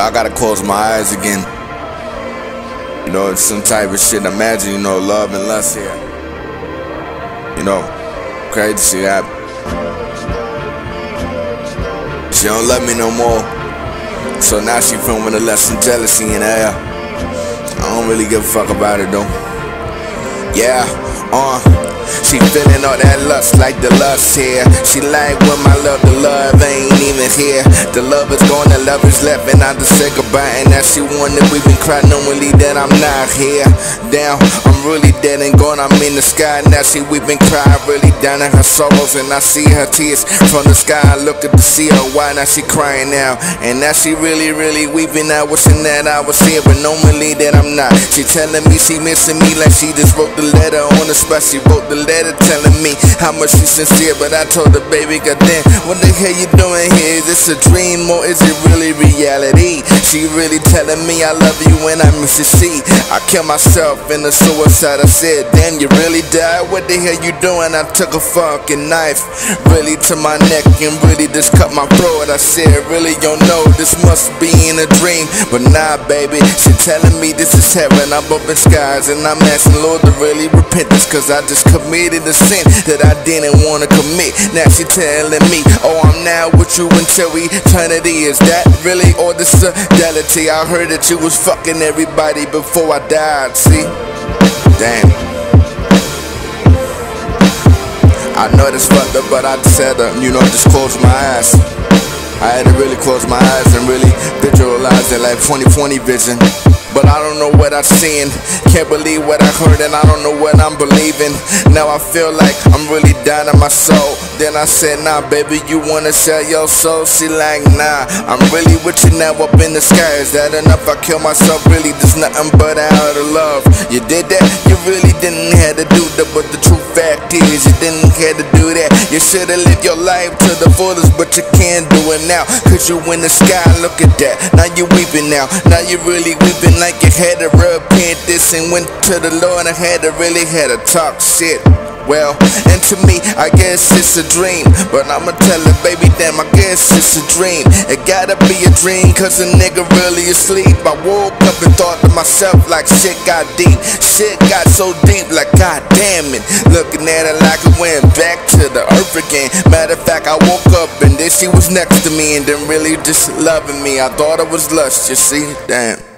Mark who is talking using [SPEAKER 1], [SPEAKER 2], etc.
[SPEAKER 1] I gotta close my eyes again. You know, it's some type of shit. Imagine, you know, love and lust here. You know, crazy shit happen. She don't love me no more. So now she filming a lesson jealousy in the air. I don't really give a fuck about it though. Yeah, uh. She feeling all that lust like the lust here. She like when my love, the love ain't even here. The love is gone, the love is left, and I just say goodbye. And now she wanted we been crying knowingly that I'm not here. Down, I'm really dead and gone. I'm in the sky. Now she weeping, crying really down in her sorrows, and I see her tears from the sky. I look at to see her why now she crying now, and now she really, really weeping. I wishing that I was here, but normally that I'm not. She telling me she missing me like she just wrote the letter on the spot. She wrote the letter telling me how much she's sincere, but I told her, baby, goddamn, what the hell you doing here? Is this a dream or is it really reality? She really telling me I love you and I miss you. See, I killed myself in a suicide. I said, damn, you really died? What the hell you doing? I took a fucking knife, really to my neck and really just cut my throat. I said, really, you know, this must be in a dream, but nah, baby, she telling me this is heaven. I'm up in skies and I'm asking Lord to really repent this, cause I just committed a sin that I didn't wanna commit. Now she telling me, oh, I'm now with you until eternity. Is that really all this fidelity? I heard that you was fucking everybody before I died. See, damn. I know this fucked up, but I just had to, you know, just close my eyes. I had to really close my eyes and really visualize it like 2020 vision. But I don't know what I've seen. Can't believe what I heard, and I don't know what I'm believing. Now I feel like I'm really down in my soul. Then I said, Nah, baby, you wanna sell your soul? She like, Nah, I'm really with you now up in the sky. Is that enough? I kill myself, really, there's nothing but out of love. You did that? You really didn't have to do that, but the you didn't have to do that. You should've lived your life to the fullest, but you can't do it now. Cause you in the sky, look at that. Now you weeping now. Now you really weeping like you had to repent this and went to the Lord and had to really had to talk shit. Well, and to me, I guess it's a dream. But I'ma tell her, baby, damn, I guess it's a dream. It gotta be a dream, cause a nigga really asleep. I woke up and thought to myself, like, shit got deep. Shit got so deep, like, god damn it. Looking at it like it went back to the earth again. Matter of fact, I woke up and then she was next to me and then really just loving me. I thought it was lust, you see? Damn.